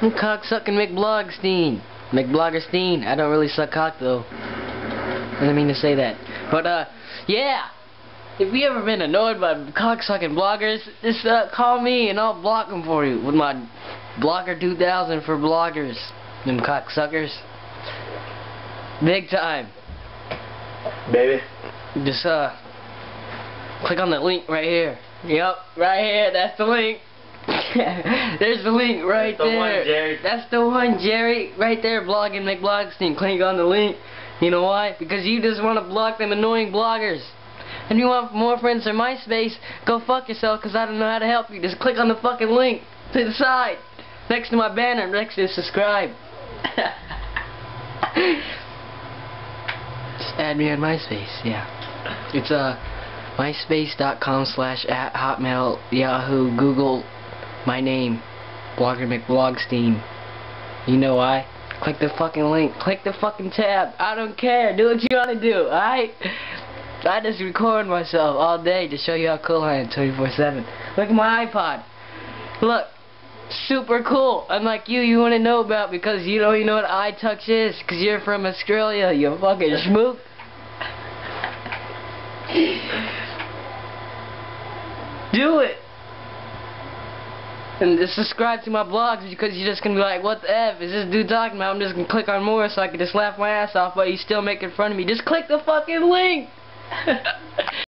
I'm cocksucking McBlogstein. McBloggerstein. I don't really suck cock though. I didn't mean to say that. But uh, yeah. If you ever been annoyed by cocksucking bloggers, just uh, call me and I'll block them for you with my Blocker 2000 for bloggers. Them cocksuckers. Big time. Baby. Just uh, click on the link right here. Yep, right here. That's the link. There's the link right That's the there. one. That's the one, Jerry. Right there, blogging McBlogstein. Click on the link. You know why? Because you just want to block them annoying bloggers. And you want more friends on MySpace, go fuck yourself because I don't know how to help you. Just click on the fucking link to the side. Next to my banner, next to subscribe. Just add me on MySpace, yeah. It's uh myspace.com slash at hotmail yahoo google my name. Blogger mcblogstein you know why? Click the fucking link. Click the fucking tab. I don't care. Do what you want to do alright? I just record myself all day to show you how cool i am 24 7 look at my ipod. Look. Super cool. Unlike you you want to know about because you don't even know what iTouch is because you're from australia you fucking schmook Do it! And just subscribe to my blogs because you're just gonna be like, what the F is this dude talking about? I'm just gonna click on more so I can just laugh my ass off, but he's still making fun of me. Just click the fucking link!